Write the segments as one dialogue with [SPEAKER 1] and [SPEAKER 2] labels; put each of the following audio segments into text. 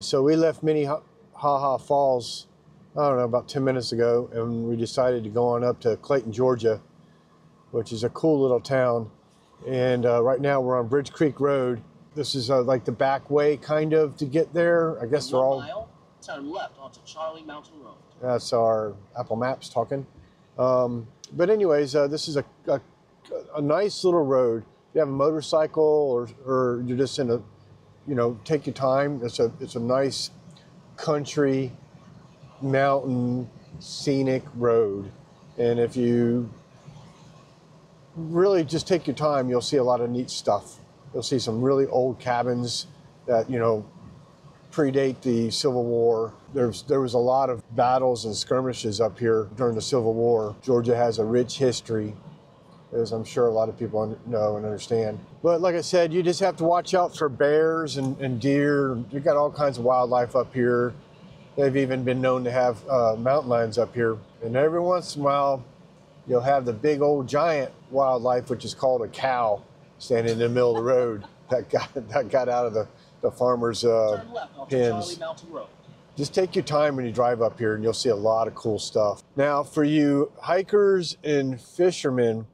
[SPEAKER 1] So we left Minnehaha Falls, I don't know, about 10 minutes ago, and we decided to go on up to Clayton, Georgia, which is a cool little town. And uh, right now we're on Bridge Creek Road. This is uh, like the back way, kind of, to get there. I guess they're all.
[SPEAKER 2] mile, turn left onto Charlie Mountain Road.
[SPEAKER 1] That's our Apple Maps talking. Um, but anyways, uh, this is a, a, a nice little road. If you have a motorcycle or, or you're just in a, you know, take your time. It's a it's a nice country, mountain, scenic road. And if you really just take your time, you'll see a lot of neat stuff. You'll see some really old cabins that, you know, predate the Civil War. There's there was a lot of battles and skirmishes up here during the Civil War. Georgia has a rich history, as I'm sure a lot of people know and understand. But like I said, you just have to watch out for bears and, and deer. You've got all kinds of wildlife up here. They've even been known to have uh, mountain lions up here. And every once in a while, you'll have the big old giant wildlife, which is called a cow, standing in the middle of the road that got that got out of the the farmer's uh,
[SPEAKER 2] Turn left onto
[SPEAKER 1] pins.
[SPEAKER 2] Charlie Mountain Road.
[SPEAKER 1] just take your time when you drive up here and you'll see a lot of cool stuff. Now, for you hikers and fishermen,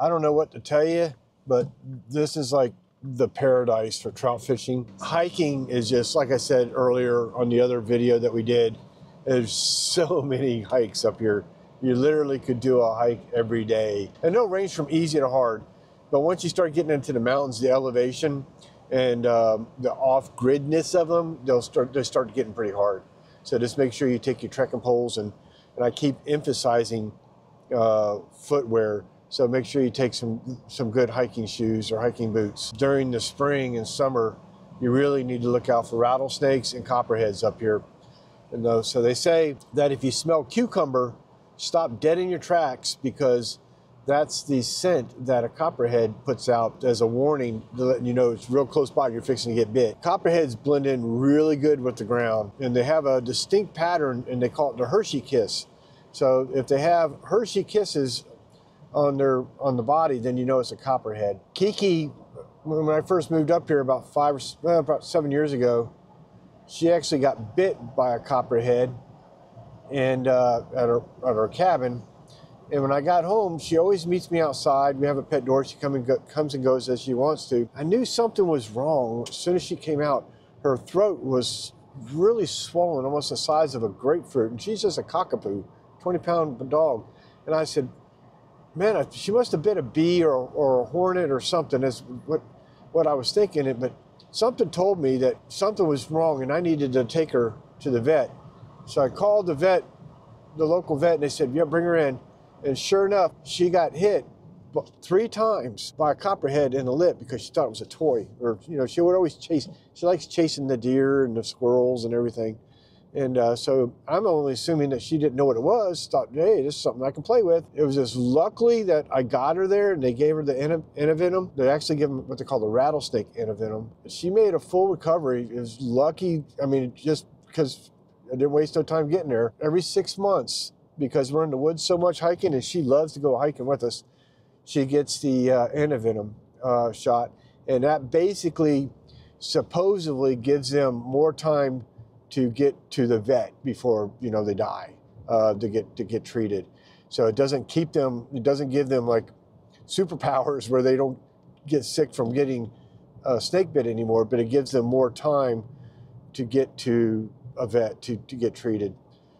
[SPEAKER 1] I don't know what to tell you, but this is like the paradise for trout fishing. Hiking is just, like I said earlier on the other video that we did, there's so many hikes up here. You literally could do a hike every day. And they'll range from easy to hard. But once you start getting into the mountains, the elevation and um, the off-gridness of them, they'll start they start getting pretty hard. So just make sure you take your trekking poles and and I keep emphasizing uh, footwear. So make sure you take some some good hiking shoes or hiking boots. During the spring and summer, you really need to look out for rattlesnakes and copperheads up here. And those, so they say that if you smell cucumber, stop dead in your tracks because that's the scent that a copperhead puts out as a warning to let you know it's real close by you're fixing to get bit. Copperheads blend in really good with the ground and they have a distinct pattern and they call it the Hershey kiss. So if they have Hershey kisses on their on the body, then you know it's a copperhead. Kiki, when I first moved up here about five, or well, about seven years ago, she actually got bit by a copperhead, and uh, at her at her cabin. And when I got home, she always meets me outside. We have a pet door. She come and go, comes and goes as she wants to. I knew something was wrong as soon as she came out. Her throat was really swollen, almost the size of a grapefruit, and she's just a cockapoo, 20 pound dog. And I said, man, she must have bit a bee or, or a hornet or something. Is what what I was thinking. It, but something told me that something was wrong, and I needed to take her to the vet. So I called the vet, the local vet, and they said, "Yeah, bring her in." And sure enough, she got hit three times by a copperhead in the lip because she thought it was a toy. Or you know, she would always chase. She likes chasing the deer and the squirrels and everything. And uh, so I'm only assuming that she didn't know what it was. Thought, hey, this is something I can play with. It was just luckily that I got her there and they gave her the Enavenom. They actually give them what they call the rattlesnake Enavenom. She made a full recovery. It was lucky. I mean, just because I didn't waste no time getting there. Every six months, because we're in the woods so much hiking and she loves to go hiking with us, she gets the uh, uh, shot. And that basically supposedly gives them more time to get to the vet before you know they die uh, to get to get treated. So it doesn't keep them. It doesn't give them like superpowers where they don't get sick from getting uh, snake bit anymore. But it gives them more time to get to a vet to, to get treated.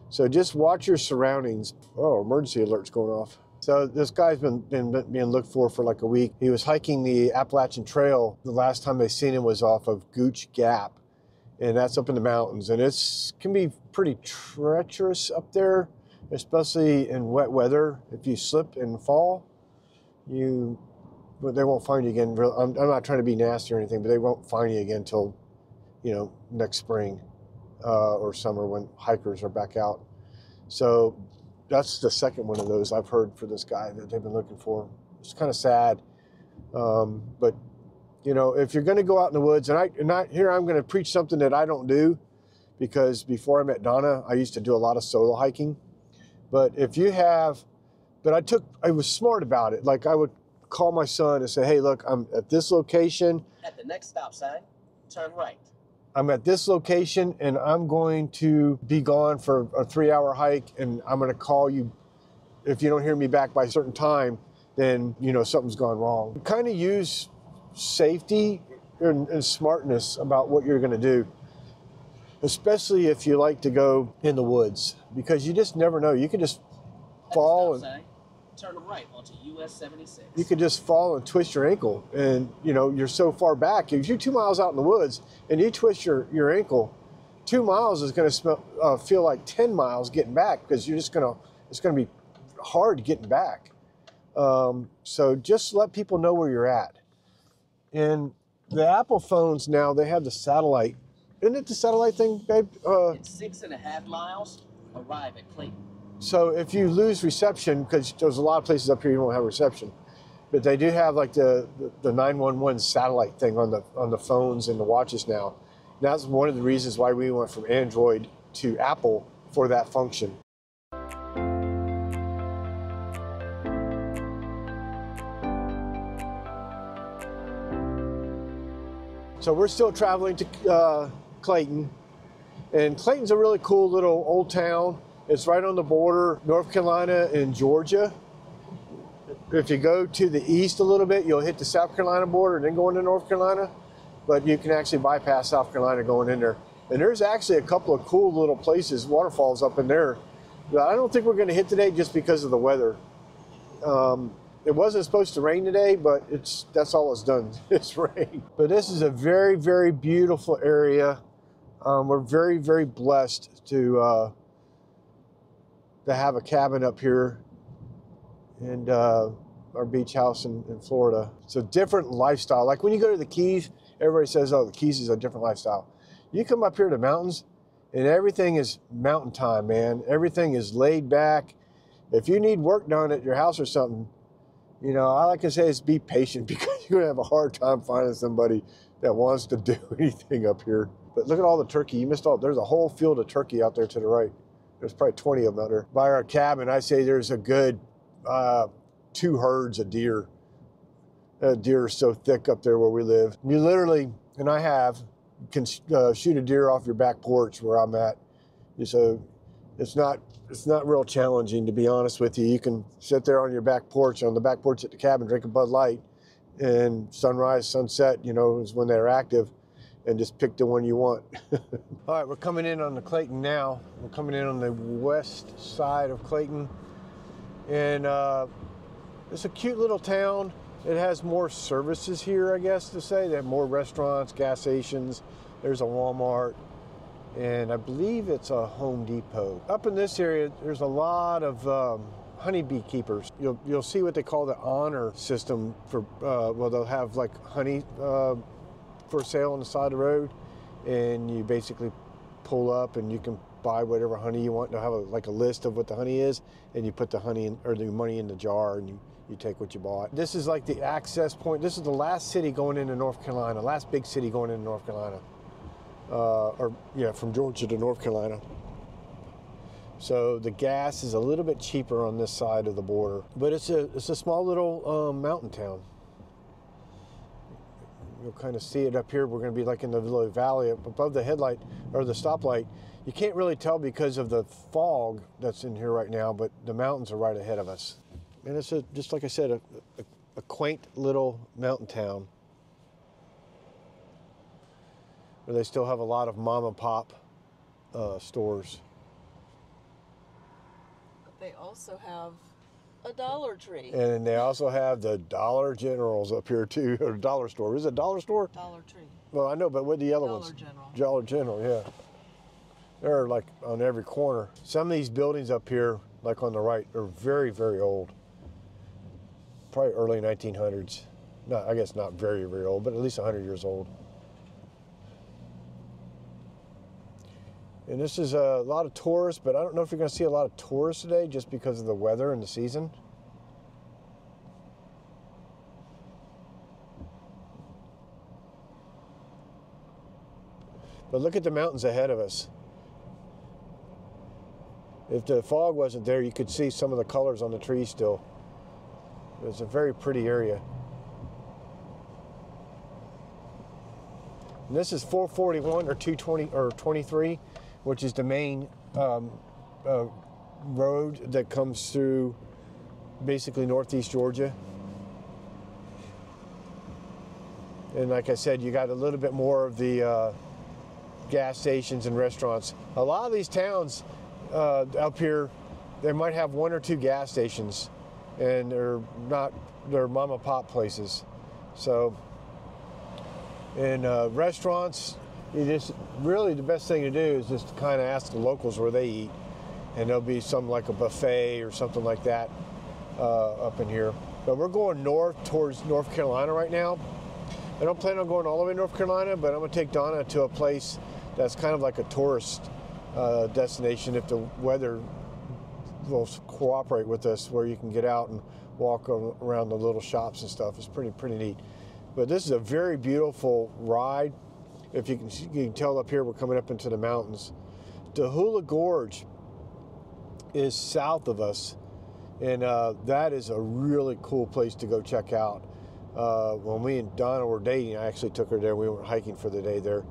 [SPEAKER 1] So just watch your surroundings. Oh, emergency alert's going off. So this guy's been, been been being looked for for like a week. He was hiking the Appalachian Trail. The last time they seen him was off of Gooch Gap, and that's up in the mountains. And it's can be pretty treacherous up there, especially in wet weather. If you slip and fall, you well, they won't find you again. I'm, I'm not trying to be nasty or anything, but they won't find you again until you know next spring uh, or summer when hikers are back out. So that's the second one of those I've heard for this guy that they've been looking for. It's kind of sad, um, but you know, if you're going to go out in the woods, and I, and I here I'm going to preach something that I don't do, because before I met Donna, I used to do a lot of solo hiking. But if you have, but I took, I was smart about it. Like I would call my son and say, "Hey, look, I'm at this location.
[SPEAKER 2] At the next stop sign, turn right.
[SPEAKER 1] I'm at this location and I'm going to be gone for a three hour hike and I'm going to call you. If you don't hear me back by a certain time, then you know something's gone wrong. Kind of use safety and, and smartness about what you're going to do, especially if you like to go in the woods because you just never know. You could just fall and
[SPEAKER 2] sign, turn right onto US 76.
[SPEAKER 1] you could just fall and twist your ankle and you know you're so far back if you're two miles out in the woods and you twist your, your ankle two miles is going to uh, feel like 10 miles getting back because you're just going to it's going to be hard getting back um, so just let people know where you're at and the apple phones now they have the satellite isn't it the satellite thing babe uh,
[SPEAKER 2] In six and a half miles, arrive at Clayton.
[SPEAKER 1] So if you lose reception, because there's a lot of places up here you won't have reception, but they do have like the the 911 satellite thing on the on the phones and the watches now. That's one of the reasons why we went from Android to Apple for that function. So we're still traveling to uh, Clayton, and Clayton's a really cool little old town. It's right on the border, North Carolina and Georgia. If you go to the east a little bit, you'll hit the South Carolina border and then go into North Carolina. But you can actually bypass South Carolina going in there. And there's actually a couple of cool little places, waterfalls up in there that I don't think we're going to hit today just because of the weather. Um, it wasn't supposed to rain today, but it's that's all it's done. It's rain. But this is a very, very beautiful area. Um, we're very, very blessed to uh, to have a cabin up here and uh, our beach house in, in Florida. It's a different lifestyle. Like when you go to the Keys, everybody says, "Oh, the Keys is a different lifestyle." You come up here to the mountains, and everything is mountain time, man. Everything is laid back. If you need work done at your house or something, you know, all I can say is be patient because you're gonna have a hard time finding somebody that wants to do anything up here. But look at all the turkey. You missed all. There's a whole field of turkey out there to the right. There's probably 20 of them out there. By our cabin, I say there's a good uh, two herds of deer. Uh, deer are so thick up there where we live. You literally, and I have, can uh, shoot a deer off your back porch where I'm at. So it's not it's not real challenging to be honest with you. You can sit there on your back porch, on the back porch at the cabin, drink a Bud Light, and sunrise, sunset, you know, is when they're active, and just pick the one you want. All right, we're coming in on the Clayton now. We're coming in on the west side of Clayton, and uh, it's a cute little town. It has more services here, I guess to say. They have more restaurants, gas stations. There's a Walmart, and I believe it's a Home Depot. Up in this area, there's a lot of um, honeybee keepers. You'll you'll see what they call the honor system for. Uh, well, they'll have like honey uh, for sale on the side of the road, and you basically pull up and you can buy whatever honey you want. They'll have a, like a list of what the honey is, and you put the honey in, or the money in the jar, and you. You take what you bought. This is like the access point. This is the last city going into North Carolina, last big city going into North Carolina uh, or yeah, from Georgia to North Carolina. So the gas is a little bit cheaper on this side of the border, but it's a it's a small little um, mountain town. You'll kind of see it up here. We're going to be like in the little valley above the headlight or the stoplight. You can't really tell because of the fog that's in here right now, but the mountains are right ahead of us. And it's a, just like I said, a, a, a quaint little mountain town. Where they still have a lot of mom and pop uh, stores.
[SPEAKER 3] But they also have a Dollar Tree.
[SPEAKER 1] And they also have the Dollar Generals up here too, or Dollar Store. Is it Dollar Store?
[SPEAKER 3] Dollar Tree.
[SPEAKER 1] Well, I know, but what are the other ones.
[SPEAKER 3] Dollar
[SPEAKER 1] ones?
[SPEAKER 3] General.
[SPEAKER 1] Dollar General, yeah. They're like on every corner. Some of these buildings up here, like on the right, are very, very old. Probably early 1900s. Not, I guess not very, very old, but at least 100 years old. And this is a lot of tourists, but I don't know if you're going to see a lot of tourists today just because of the weather and the season. But look at the mountains ahead of us. If the fog wasn't there, you could see some of the colors on the trees still. It's a very pretty area. And this is 441 or 220 or 23, which is the main um, uh, road that comes through basically northeast Georgia. And like I said, you got a little bit more of the uh, gas stations and restaurants. A lot of these towns uh, up here, they might have one or two gas stations, and they're not they're mom and pop places. So, in uh, restaurants, you just really the best thing to do is just kind of ask the locals where they eat, and there'll be some like a buffet or something like that uh, up in here. But we're going north towards North Carolina right now. I don't plan on going all the way to North Carolina, but I'm to take Donna to a place that's kind of like a tourist uh, destination if the weather will cooperate with us, where you can get out and walk around the little shops and stuff. It's pretty pretty neat. But this is a very beautiful ride. If you can, you can tell up here, we're coming up into the mountains. Tallulah Gorge is south of us, and uh, that is a really cool place to go check out. Uh, when we and Donna were dating, I actually took her there. We went hiking for the day there.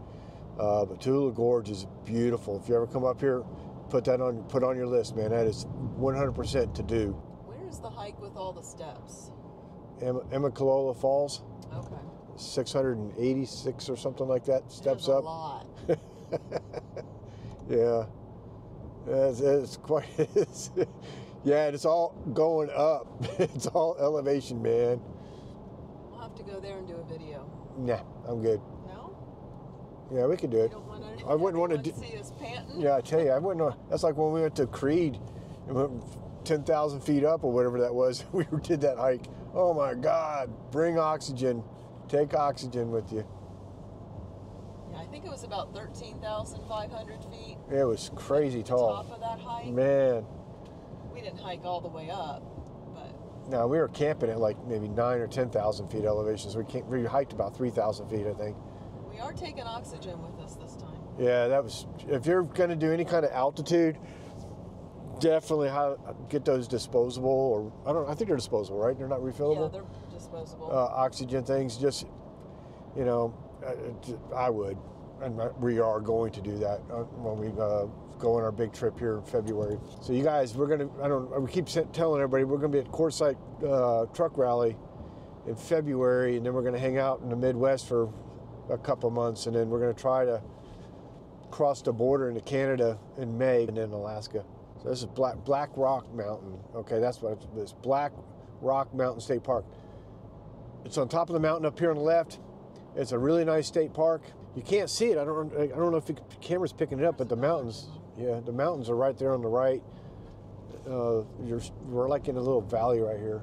[SPEAKER 1] Uh, but Tallulah Gorge is beautiful. If you ever come up here, put that on put on your list, man. That is 100% to do.
[SPEAKER 3] Where is the hike with all the steps?
[SPEAKER 1] Em- Emma Falls,
[SPEAKER 3] Okay.
[SPEAKER 1] 686 or something like that steps up.
[SPEAKER 3] lot.
[SPEAKER 1] Yeah, it's, it's quite. It's, yeah, it's all going up. It's all elevation, man.
[SPEAKER 3] We'll have to go there and do a video.
[SPEAKER 1] Nah, I'm good.
[SPEAKER 3] No?
[SPEAKER 1] Yeah, we could do it.
[SPEAKER 3] want to
[SPEAKER 1] I wouldn't wanna do-
[SPEAKER 3] see us panting?
[SPEAKER 1] Yeah, I tell you, I wouldn't. know. That's like when we went to Creede, and went 10,000 feet up or whatever that was. We did that hike. Oh my God! Bring oxygen. Take oxygen with you.
[SPEAKER 3] Yeah, I think it was about 13,500 feet.
[SPEAKER 1] It was crazy tall.
[SPEAKER 3] top of that hike.
[SPEAKER 1] Man,
[SPEAKER 3] We didn't hike all the way up, but
[SPEAKER 1] now we were camping at like maybe nine or 10,000 feet elevations. We, came, we hiked about 3,000 feet, I think.
[SPEAKER 3] we are taking oxygen with us this time.
[SPEAKER 1] Yeah, that was. If you're going to do any kind of altitude, definitely how, get those disposable, or I don't. I think they're disposable, right? They're not refillable.
[SPEAKER 3] Yeah, they're disposable.
[SPEAKER 1] uh, oxygen things. Just you know, uh, I would, and we are going to do that uh, when we uh, go on our big trip here in February. So you guys, we're gonna. I don't. We keep telling everybody we're gonna be at Quartzsite uh, Truck Rally in February, and then we're gonna hang out in the Midwest for a couple months, and then we're gonna try to cross the border into Canada in May, and then Alaska. So this is Black Black Rock Mountain. Okay, that's what it's, it's Black Rock Mountain State Park. It's on top of the mountain up here on the left. It's a really nice state park. You can't see it. I don't. I don't know if the camera's picking it up, but the mountains. Yeah, the mountains are right there on the right. Uh, you're, we're like in a little valley right here.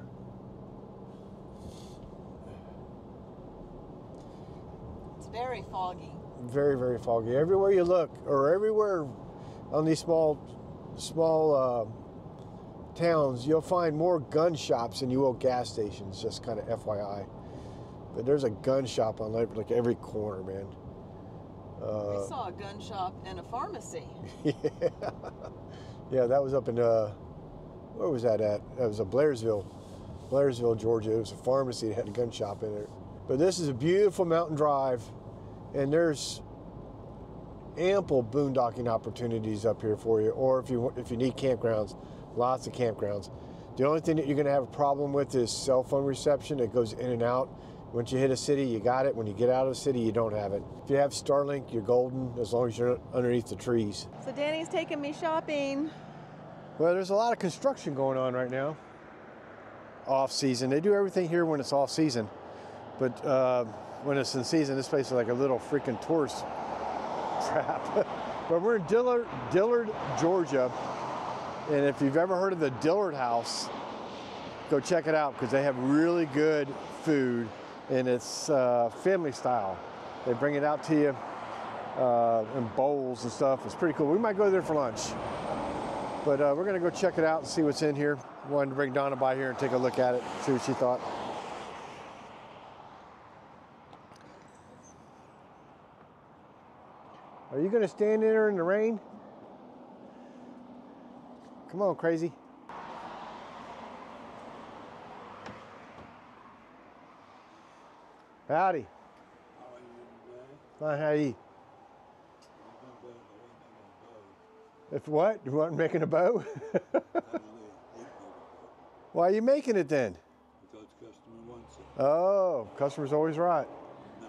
[SPEAKER 3] it's very foggy.
[SPEAKER 1] Very, very foggy. Everywhere you look, or everywhere on these small, small uh, towns, you'll find more gun shops than you will gas stations. Just kind of FYI. But there's a gun shop on like, like every corner, man. Uh,
[SPEAKER 3] we saw a gun shop and a pharmacy.
[SPEAKER 1] yeah. yeah, that was up in uh, where was that at? That was a Blairsville, Blairsville, Georgia. It was a pharmacy that had a gun shop in it. But this is a beautiful mountain drive, and there's ample boondocking opportunities up here for you. Or if you if you need campgrounds, lots of campgrounds. The only thing that you're going to have a problem with is cell phone reception. It goes in and out. Once you hit a city, you got it. When you get out of the city, you don't have it. If you have Starlink, you're golden as long as you're underneath the trees.
[SPEAKER 3] So Danny's taking me shopping.
[SPEAKER 1] Well, there's a lot of construction going on right now. Off season. They do everything here when it's off season. But uh, when it's in season, this place is like a little freaking tourist trap. but we're in Dillard, Dillard, Georgia. And if you've ever heard of the Dillard House, go check it out because they have really good food and it's uh, family style. They bring it out to you uh, in bowls and stuff. It's pretty cool. We might go there for lunch. But uh, we're gonna go check it out and see what's in here. Wanted to bring Donna by here and take a look at it, see what she thought. Are you gonna stand in there in the rain? Come on, crazy. Howdy. Fine, how you? If what? You want making a bow? Why are you making it then?
[SPEAKER 4] Because customer wants it.
[SPEAKER 1] Oh, customer's always right.
[SPEAKER 4] No,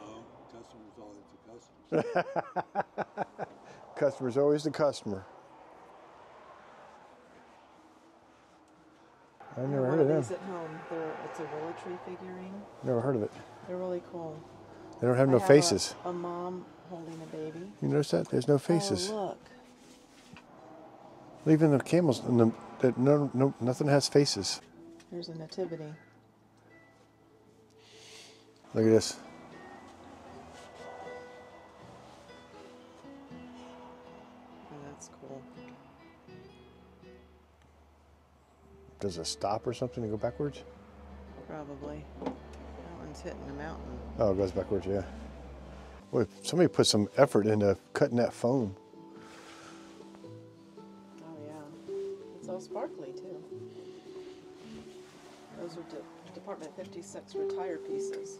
[SPEAKER 4] customer's always the customer.
[SPEAKER 1] Customer's always the customer. I never heard of them.
[SPEAKER 3] at home. They're, it's a Willow Tree figurine.
[SPEAKER 1] Never heard of it.
[SPEAKER 3] They're really cool.
[SPEAKER 1] They don't have
[SPEAKER 3] I
[SPEAKER 1] no
[SPEAKER 3] have
[SPEAKER 1] faces.
[SPEAKER 3] A, a mom holding a baby.
[SPEAKER 1] You notice that? There's no faces.
[SPEAKER 3] Oh, look.
[SPEAKER 1] Even the camels, and the, that no, no, nothing has faces.
[SPEAKER 3] There's a nativity.
[SPEAKER 1] Look at this. Does it stop or something to go backwards?
[SPEAKER 3] Probably. That one's hitting the mountain.
[SPEAKER 1] Oh, it goes backwards, yeah. Well, somebody put some effort into cutting that foam.
[SPEAKER 3] Oh yeah. It's all sparkly too. Those are De- Department 56 retire pieces.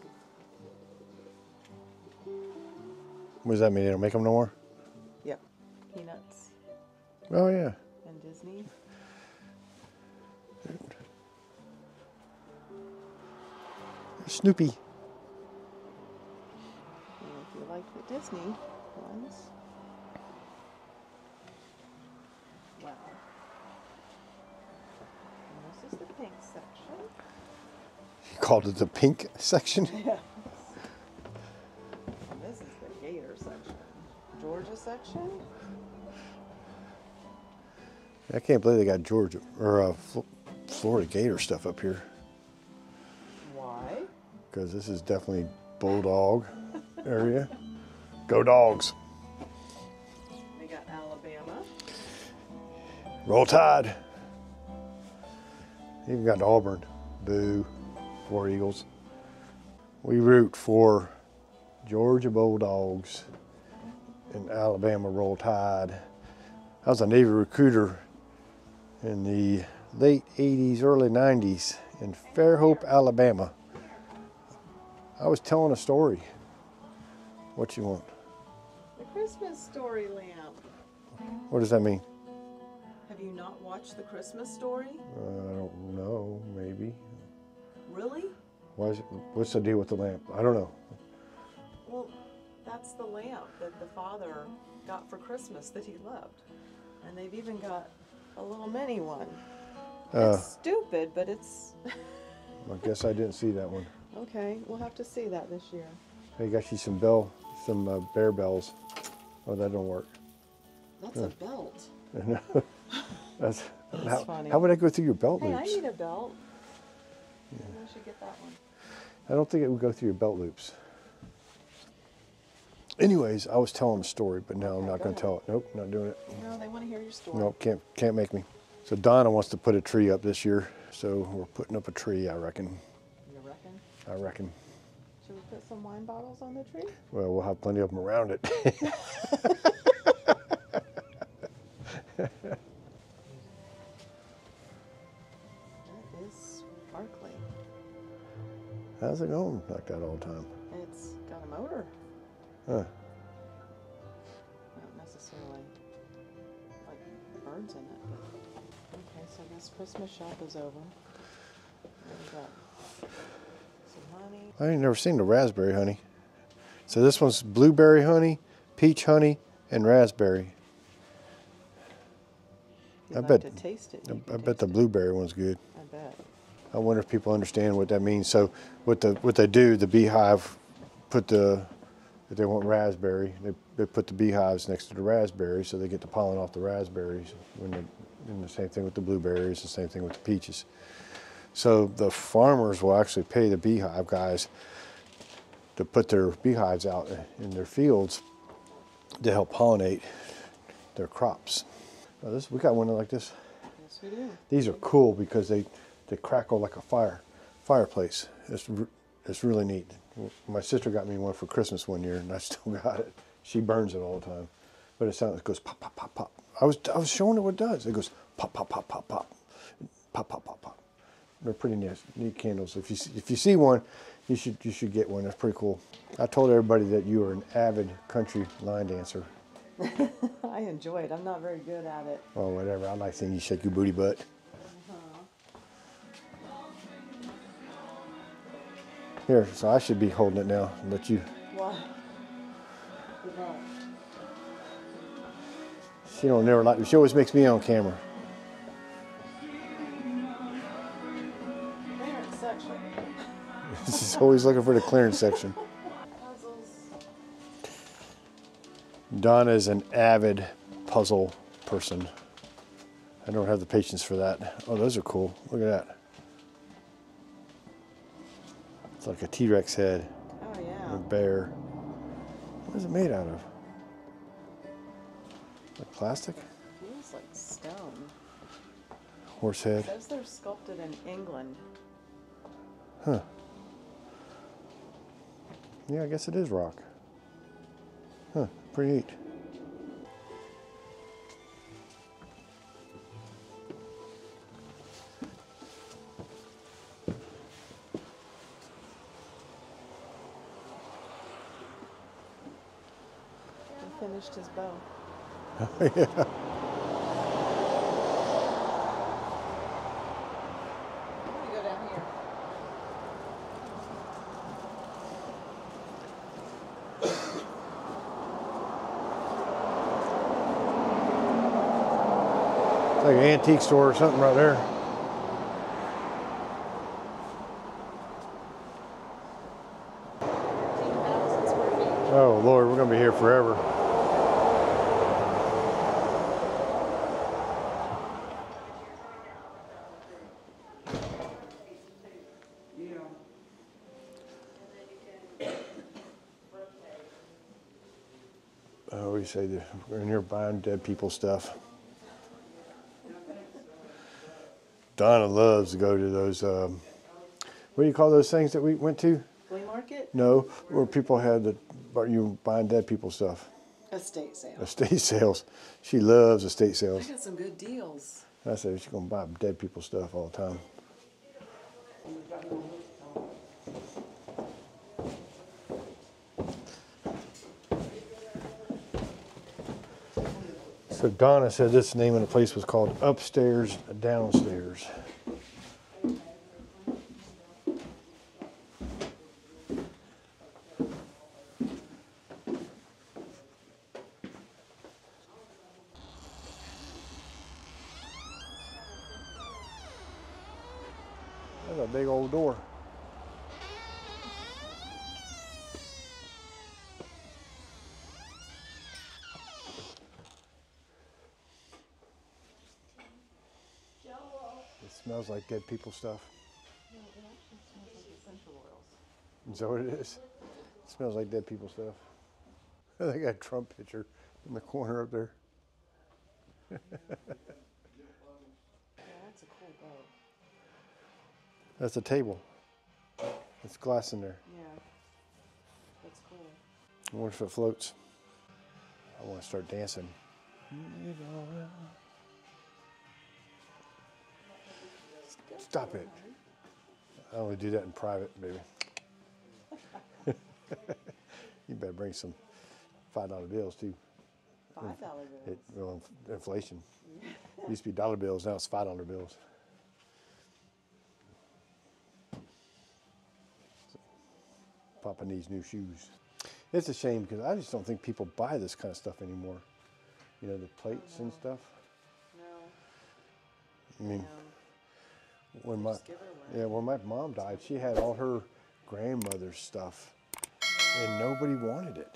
[SPEAKER 1] What does that mean? They don't make them no more?
[SPEAKER 3] Yep. Peanuts
[SPEAKER 1] Oh, yeah.
[SPEAKER 3] and Disney.
[SPEAKER 1] Snoopy.
[SPEAKER 3] If you like the Disney ones. Wow. And this is the pink section.
[SPEAKER 1] You called it the pink section?
[SPEAKER 3] Yeah. And this is the Gator section. Georgia section.
[SPEAKER 1] I can't believe they got Georgia or uh, Fl- Florida Gator stuff up here
[SPEAKER 3] Why?
[SPEAKER 1] Because this is definitely Bulldog area. Go Dogs.
[SPEAKER 3] They got Alabama.
[SPEAKER 1] Roll Tide. Even got Auburn. Boo. War Eagles. We root for Georgia Bulldogs and Alabama Roll Tide. I was a Navy recruiter in the late 80s, early 90s in Fairhope, Alabama. I was telling a story. What you want?
[SPEAKER 3] The Christmas story lamp.
[SPEAKER 1] What does that mean?
[SPEAKER 3] Have you not watched the Christmas story?
[SPEAKER 1] Uh, I don't know. Maybe.
[SPEAKER 3] Really?
[SPEAKER 1] Why is it, what's the deal with the lamp? I don't know.
[SPEAKER 3] Well, that's the lamp that the father got for Christmas that he loved. And they've even got a little mini one.
[SPEAKER 1] Uh,
[SPEAKER 3] it's stupid, but it's
[SPEAKER 1] I guess I didn't see that one.
[SPEAKER 3] okay. We'll have to see that this year.
[SPEAKER 1] I got you some bell, some uh, bear bells. Oh, that don't work.
[SPEAKER 3] That's a belt.
[SPEAKER 1] That's, how,
[SPEAKER 3] funny.
[SPEAKER 1] how would I go through your belt
[SPEAKER 3] Hey, I need a belt. Maybe I should get that one.
[SPEAKER 1] I don't think it would go through your belt loops. Anyways, I was telling a story, but now I'm not going to tell it. Nope, not doing it.
[SPEAKER 3] No, they want to hear your story.
[SPEAKER 1] Nope, can't can't make me. So Donna wants to put a tree up this year, so we're putting up a tree. I reckon. I reckon.
[SPEAKER 3] Should we put some wine bottles on the tree?
[SPEAKER 1] Well, we'll have plenty of them around it.
[SPEAKER 3] That is sparkly.
[SPEAKER 1] How's it going like that all the time?
[SPEAKER 3] It's got a motor.
[SPEAKER 1] Huh.
[SPEAKER 3] Not necessarily like birds in it. But. Okay, so I guess Christmas shop is over. There we got some honey.
[SPEAKER 1] I ain't never seen the raspberry honey. So this one's blueberry honey, peach honey, and raspberry.
[SPEAKER 3] You'd
[SPEAKER 1] I
[SPEAKER 3] like
[SPEAKER 1] bet-
[SPEAKER 3] taste it.
[SPEAKER 1] I, I bet the
[SPEAKER 3] it.
[SPEAKER 1] blueberry one's good.
[SPEAKER 3] I bet.
[SPEAKER 1] I wonder if people understand what that means. So what the what they do, the beehive put the if they want raspberry, they, they put the beehives next to the raspberries so they get the pollen off the raspberries. When they, and the same thing with the blueberries, the same thing with the peaches. So the farmers will actually pay the beehive guys to put their beehives out in their fields to help pollinate their crops. Now this we got one like this.
[SPEAKER 3] Yes, we do.
[SPEAKER 1] These are cool because they, they crackle like a fire fireplace. It's it's really neat. My sister got me one for Christmas one year, and I still got it. She burns it all the time, but it sounds it goes pop pop pop pop. I was I was showing her what it does. It goes pop pop pop pop pop, pop pop pop pop. They're pretty neat, neat candles. If you if you see one, You should you should get one. That's pretty cool. I told everybody that you are an avid country line dancer.
[SPEAKER 3] I enjoy it. I'm not very good at it.
[SPEAKER 1] or whatever. I like seeing you shake your booty butt. Uh-huh. Here, so I should be holding it now. Let you.
[SPEAKER 3] Why?
[SPEAKER 1] She don't never like. She always makes me on camera. She's always looking for the clearance section.
[SPEAKER 3] Puzzles.
[SPEAKER 1] Donna is an avid puzzle person. I don't have the patience for that. Oh, those are cool. Look at that. It's like a T-Rex head,
[SPEAKER 3] Oh yeah.
[SPEAKER 1] a bear. What is it made out of? Like plastic?
[SPEAKER 3] Feels like stone.
[SPEAKER 1] Horse head.
[SPEAKER 3] says they're sculpted in England.
[SPEAKER 1] Huh. Yeah, I guess it is rock. Huh, pretty neat.
[SPEAKER 3] He finished his bow.
[SPEAKER 1] yeah.
[SPEAKER 3] I'm gonna go down here.
[SPEAKER 1] It's like an antique store or something right there. Oh Lord, we're gonna be here forever. I always say that we're in here buying dead people stuff. Donna loves to go to those. Um, what do you call those things that we went to?
[SPEAKER 3] Flea market?
[SPEAKER 1] No, where people had the, but you buying dead people stuff.
[SPEAKER 3] Estate sales.
[SPEAKER 1] Estate sales. She loves estate
[SPEAKER 3] I
[SPEAKER 1] sales.
[SPEAKER 3] got some good deals.
[SPEAKER 1] I said she's gonna buy dead people stuff all the time. So Donna said this name of the place was called Upstairs Downstairs. That's a big old door. It smells like dead people stuff. Is that what it is? It smells like dead people stuff. they got a Trump picture in the corner up there.
[SPEAKER 3] Yeah, that's a cool boat.
[SPEAKER 1] That's a table. There's glass in there.
[SPEAKER 3] Yeah. That's cool.
[SPEAKER 1] I wonder if it floats. I want to start dancing. Stop it. I only do that in private, baby. you better bring some five dollar bills too.
[SPEAKER 3] Five dollar bills.
[SPEAKER 1] It, well, inf- inflation. Used to be dollar bills, now it's five dollar bills. Papa needs new shoes. It's a shame because I just don't think people buy this kind of stuff anymore. You know, the plates and stuff.
[SPEAKER 3] No,
[SPEAKER 1] I mean,
[SPEAKER 3] no.
[SPEAKER 1] When my
[SPEAKER 3] Just give her one.
[SPEAKER 1] yeah, when my mom died, she had all her grandmother's stuff, and nobody wanted it.